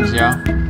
안谢.